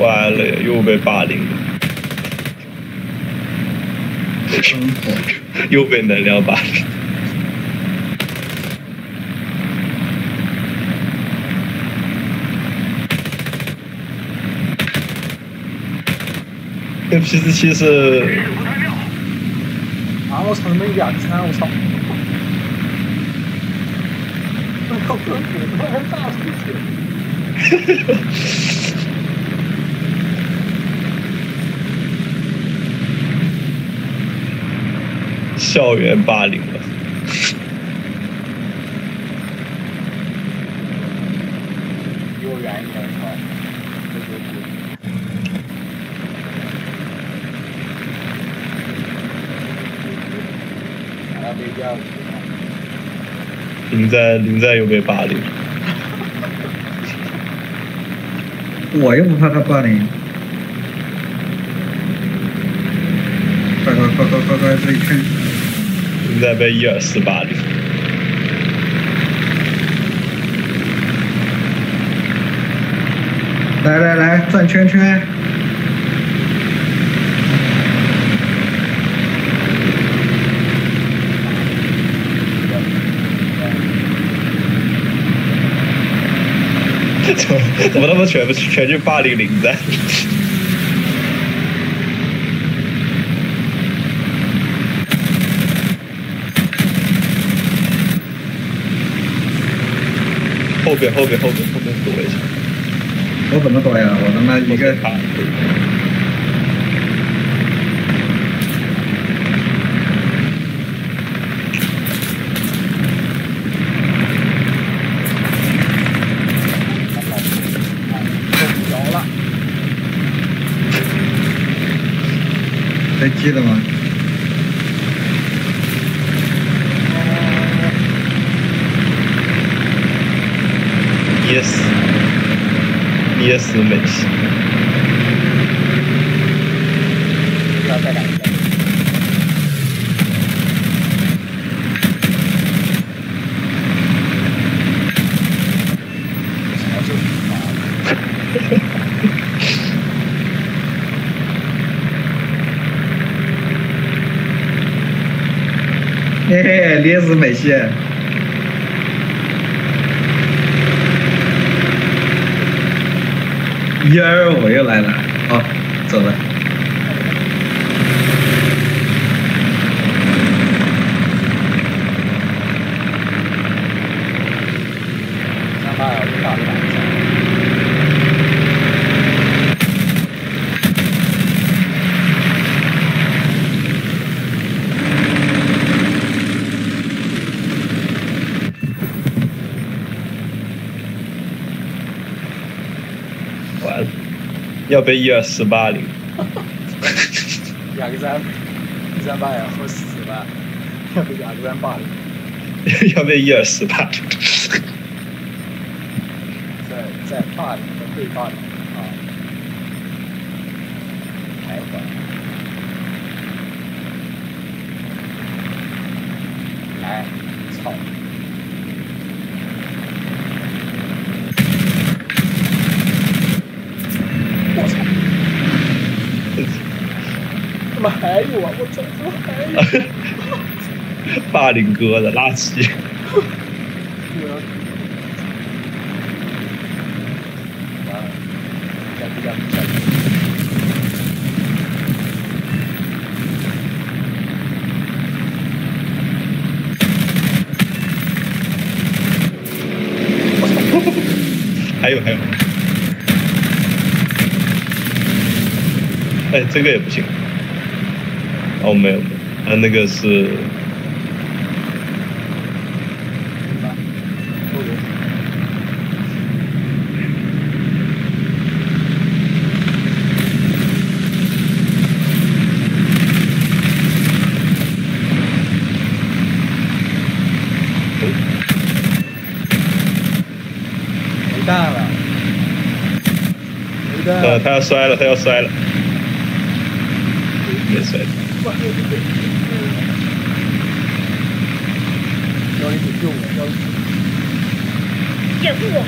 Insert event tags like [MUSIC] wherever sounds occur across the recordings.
完了，又被霸凌了，又被能量霸凌。这 P 四七是啊！我操他妈两餐，我操！我靠！我他大出去！校园霸凌了。离我远一点，操！这就把他被掉了。林在林在又被霸凌，我又不怕他霸凌。快快快快快快这一圈！林在被伊尔斯霸凌。来来来，转圈圈！[LAUGHS] 怎么怎么他妈全部全去霸凌林在？后边后边后边后边躲一下，我怎么躲呀？我他妈一个打着了，在记得吗？Yes yes 美西，要再来一个。我就是妈嘿嘿，烈士美系。幺二我又来了，哦，走了。完了，要被一二四八零。[LAUGHS] 亚克山，一三八也喝死吧，[LAUGHS] [LAUGHS] 要被亚克山霸凌，要被伊尔斯霸凌。在在霸凌和被霸凌啊，徘徊。怎么还有啊？我操！怎么还有？霸凌哥的垃圾。还有还有，哎，这个也不行。哦，没有，没有。他那个是没蛋了，呃，他要摔了，他要摔了，没摔。管乐护我！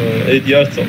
嗯，AD 二走。